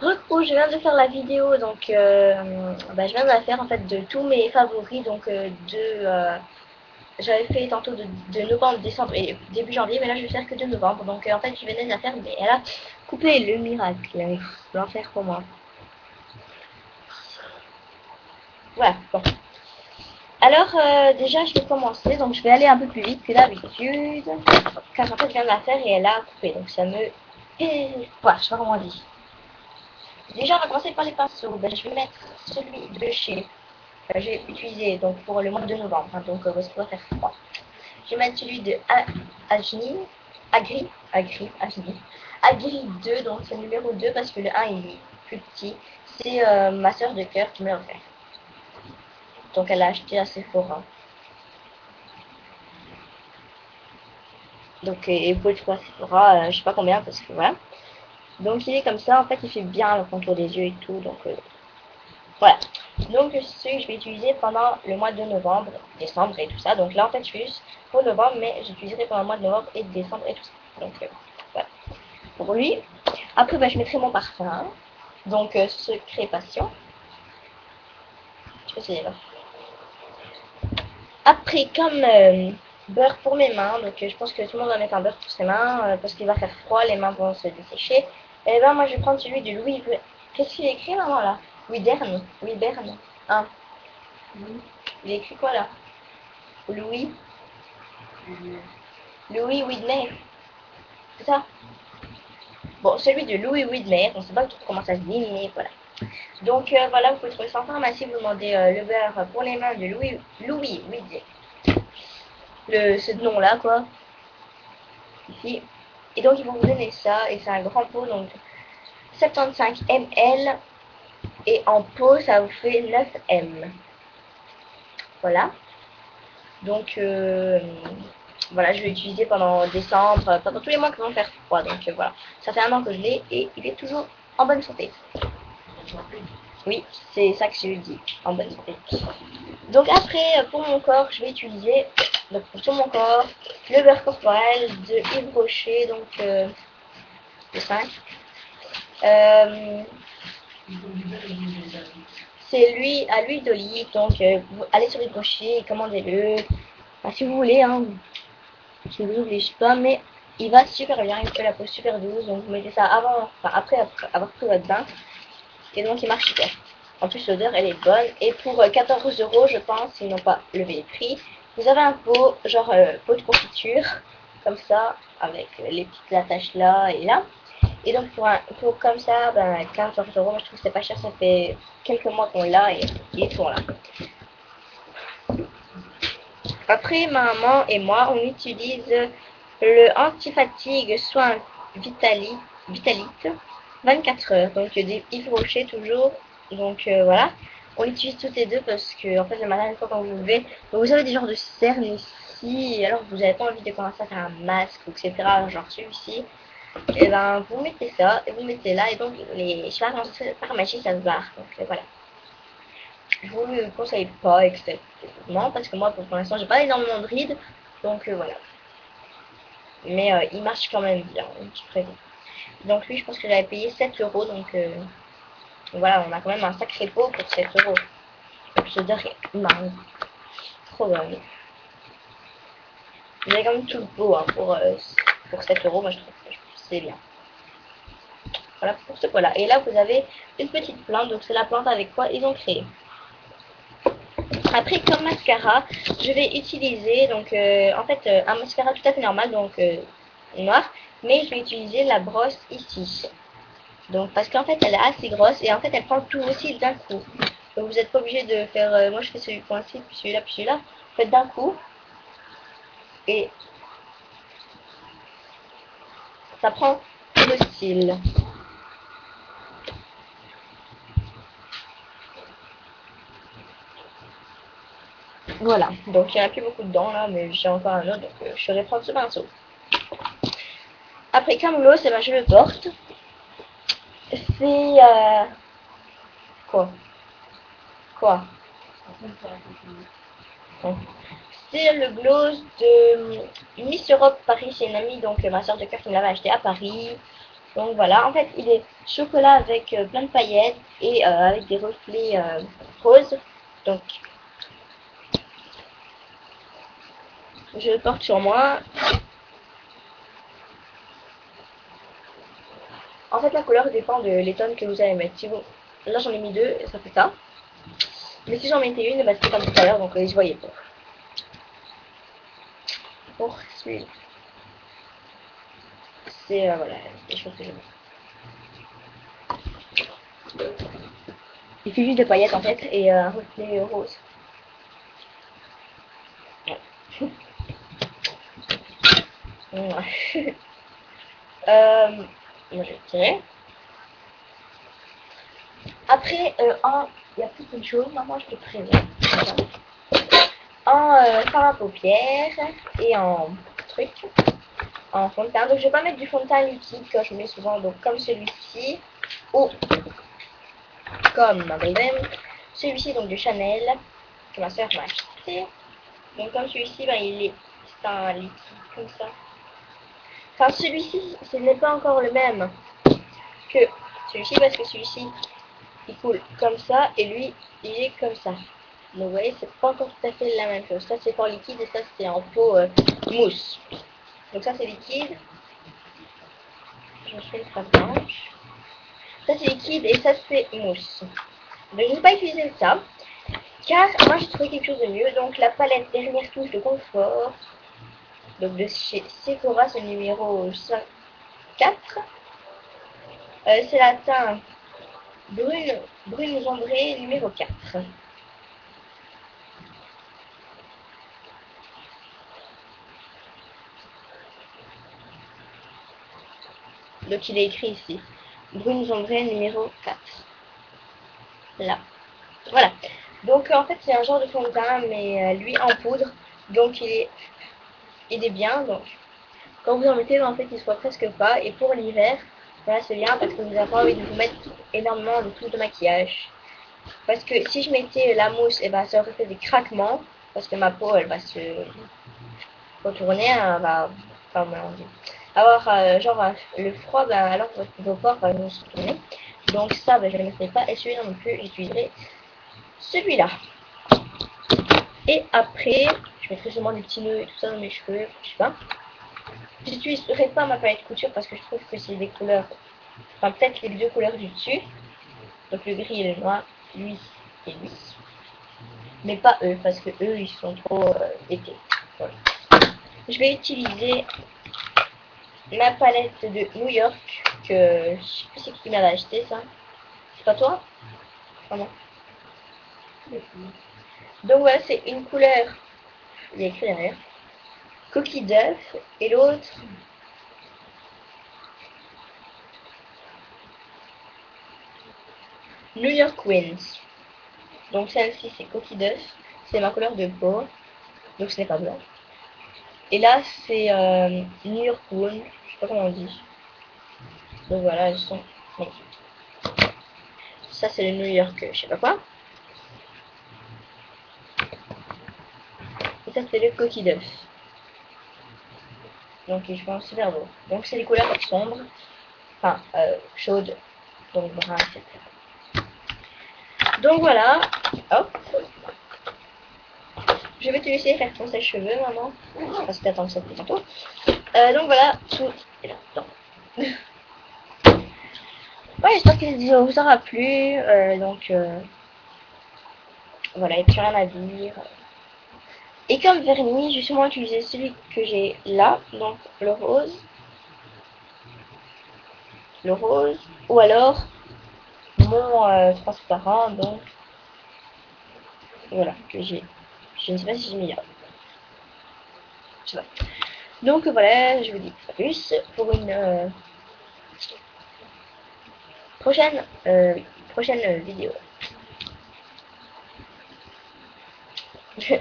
Repos, je viens de faire la vidéo, donc euh, bah, je viens de la faire en fait de tous mes favoris, donc euh, de... Euh, j'avais fait tantôt de, novembre, décembre et début janvier, mais là je vais faire que de novembre, donc en fait je venais de la faire, mais elle a coupé le miracle, l'enfer pour moi. Voilà, bon. Alors, déjà, je vais commencer. Donc, je vais aller un peu plus vite que d'habitude. Car en fait, je viens de la faire et elle a coupé. Donc, ça me... voilà, je sais pas comment. Déjà, on va commencer par les pinceaux. Ben, je vais mettre celui de chez... Euh, j'ai utilisé donc, pour le mois de novembre. Hein, donc, euh, ça va faire froid. Je vais mettre celui de Agni. Agri. Agri. Agri 2. Donc, c'est le numéro 2 parce que le 1 il est plus petit. C'est euh, ma soeur de cœur qui me l'a offert. Donc, elle a acheté à Sephora. Donc, et vous pouvez trouver à Sephora, je sais pas combien parce que voilà. Donc il est comme ça, en fait il fait bien le contour des yeux et tout, donc euh, voilà. Donc ce que je vais utiliser pendant le mois de novembre, décembre et tout ça. Donc là en fait je fais juste pour novembre, mais j'utiliserai pendant le mois de novembre et décembre et tout ça. Donc euh, voilà. Pour lui, après bah, je mettrai mon parfum, donc euh, Secret Passion. Je sais pas Après comme beurre pour mes mains, donc je pense que tout le monde va mettre un beurre pour ses mains, parce qu'il va faire froid, les mains vont se dessécher. Eh ben moi je vais prendre celui de Louis. Qu'est-ce qu'il écrit maman là? Louis Berne. Louis Berne. Hein Il écrit quoi là? Louis. Louis Widmer. C'est ça? Bon, celui de Louis Widmer, on sait pas comment ça se dit, mais voilà. Donc euh, voilà, vous pouvez trouver ça en pharmacie, vous demandez euh, le beurre pour les mains de Louis, Louis Widmer. Le, ce nom-là, quoi. Ici. Et donc, ils vont vous donner ça. Et c'est un grand pot, donc 75 ml. Et en pot, ça vous fait 9 m. Voilà. Donc, euh, voilà, je vais l'utiliser pendant décembre, pendant tous les mois qui vont faire froid. Donc, euh, voilà. Ça fait un an que je l'ai et il est toujours en bonne santé. Oui, c'est ça que je dis, en bonne santé. Donc après, pour mon corps, je vais utiliser donc pour tout mon corps, le beurre corporel de Yves Rocher, donc euh, le 5. Euh, c'est lui à l'huile d'olive, donc euh, allez sur Yves Rocher et commandez-le. si vous voulez, hein, si vous voulez, je sais pas, mais il va super bien, il fait la peau super douce, donc vous mettez ça avant, enfin après, avoir pris votre bain, et donc il marche super. En plus l'odeur elle est bonne, et pour 14 euros je pense, ils n'ont pas levé les prix, vous avez un pot, genre euh, pot de confiture, comme ça, avec les petites attaches là et là. Et donc pour un pot comme ça, ben, 15 euros, je trouve que c'est pas cher, ça fait quelques mois qu'on l'a et il est là. Après, maman et moi, on utilise le anti-fatigue soin Vitalite, Vitalite 24 heures. Donc des Yves Rocher toujours. Donc euh, voilà on l'utilise toutes les deux parce que en fait le matin fois quand vous levez, vous avez des genres de cernes ici, alors vous n'avez pas envie de commencer à faire un masque, etc. Genre celui-ci. Et ben vous mettez ça et vous mettez là et donc les cheveux par magie ça se barre. Donc euh, voilà. Je vous le conseille pas exactement parce que moi pour, l'instant j'ai pas énormément de rides donc euh, voilà. Mais euh, il marche quand même bien, Donc lui je pense que j'avais payé 7 euros donc voilà, on a quand même un sacré pot pour 7 euros. Marre. Trop bien. Vous avez quand même tout le pot hein, pour, euh, pour 7 euros. Moi, je trouve que c'est bien. Voilà pour ce pot-là. Et là, vous avez une petite plante. Donc, c'est la plante avec quoi ils ont créé. Après, comme mascara, je vais utiliser, donc, euh, en fait, euh, un mascara tout à fait normal, donc noir. Mais je vais utiliser la brosse ici. Donc parce qu'en fait elle est assez grosse et en fait elle prend tout aussi d'un coup. Donc vous n'êtes pas obligé de faire, euh, moi je fais celui ci puis celui-là, puis celui-là. Faites d'un coup. Et ça prend le style. Voilà, donc il n'y en a plus beaucoup dedans là, mais j'ai encore un autre, donc euh, je vais prendre ce pinceau. Après, l'eau, c'est je le porte c'est... Euh... Quoi? Quoi? C'est le gloss de Miss Europe Paris. Une amie, donc ma soeur de cœur qui me l'avait acheté à Paris. Donc voilà, en fait, il est chocolat avec euh, plein de paillettes et euh, avec des reflets euh, roses. Donc, je le porte sur moi. En fait, la couleur dépend de l'étonne que vous allez mettre. Si vous... Là, j'en ai mis deux, ça fait ça. Mais si j'en mettais une, bah, c'était comme tout à l'heure, donc euh, je voyais pas. Pour celui-là. C'est, euh, voilà, les choses que je. Il fait juste des paillettes, en fait, et euh, un reflet rose. Ouais. euh, Après, euh, en, il y a plus de choses, maman, je te préviens. En euh, à paupières et en truc, en fond de teint. Donc, je vais pas mettre du fond de teint liquide que je mets souvent, donc comme celui-ci, ou comme ma belle celui-ci, donc de Chanel, que ma soeur m'a acheté. Donc, comme celui-ci, ben, il est, c'est un liquide comme ça. Enfin, celui-ci, ce n'est pas encore le même que celui-ci, parce que celui-ci, il coule comme ça, et lui, il est comme ça. Donc, vous voyez, c'est pas encore tout à fait la même chose. Ça, c'est en liquide, et ça, c'est en peau euh, mousse. Donc, ça, c'est liquide. Je me fais une phrase blanche. Ça, c'est liquide, et ça, c'est mousse. Donc, je ne vais pas utiliser ça. Car moi j'ai trouvé quelque chose de mieux. Donc la palette dernière touche de confort. Donc de chez Sephora, c'est le numéro 5, 4. Euh, c'est la teinte brune, brune ombrée numéro 4. Donc il est écrit ici. Brune ombrée numéro 4. Là. Voilà. Donc en fait c'est un genre de fond de teint mais euh, lui en poudre. Donc il est, il est bien. Donc quand vous en mettez en fait il se voit presque pas. Et pour l'hiver, voilà c'est bien parce que vous n'avez pas envie de vous mettre énormément de touches de maquillage. Parce que si je mettais la mousse, et eh ben ça aurait fait des craquements. Parce que ma peau elle va se retourner, elle va enfin, avoir euh, genre euh, le froid, ben, alors vos pores vont se retourner. Donc ça, ben, je ne le mettrai pas. Et celui-là non plus, j'utiliserai celui-là. Et après, mettrai sûrement des petits nœuds et tout ça dans mes cheveux, je sais pas. J'utiliserai pas ma palette couture parce que je trouve que c'est des couleurs, enfin peut-être les deux couleurs du dessus. Donc le gris et le noir, lui et lui. Mais pas eux, parce que eux, ils sont trop euh, été. Voilà. Je vais utiliser ma palette de New York, que je sais plus c'est qui m'avait acheté ça. C'est pas toi? Non. Donc voilà, c'est une couleur, il y a écrit derrière, coquille d'œuf, et l'autre, New York Queens. Donc celle-ci, c'est coquille d'œuf, c'est ma couleur de peau, donc ce n'est pas blanc. Et là, c'est euh, New York Queen, je sais pas comment on dit. Donc voilà, elles sont Ça, c'est le New York, je sais pas quoi. Ça, c'est le coquille d'œuf. Donc, je pense super beau. Donc, c'est les couleurs sombres. Enfin, euh, chaudes. Donc, brun, etc. Donc, voilà. Hop. Je vais te laisser faire ton sèche-cheveux, maman. Parce que t'attends ça depuis tantôt. Euh, donc, voilà. Tout est là-dedans. ouais, j'espère que vidéo vous aura plu. Euh, donc, voilà, il n'y a plus rien à dire. Et comme vernis, je vais sûrement utiliser celui que j'ai là, donc le rose. Le rose. Ou alors mon euh, transparent, donc voilà, que j'ai. Je ne sais pas si j'ai mis là. Donc voilà, je vous dis plus pour une euh, prochaine, euh, prochaine vidéo.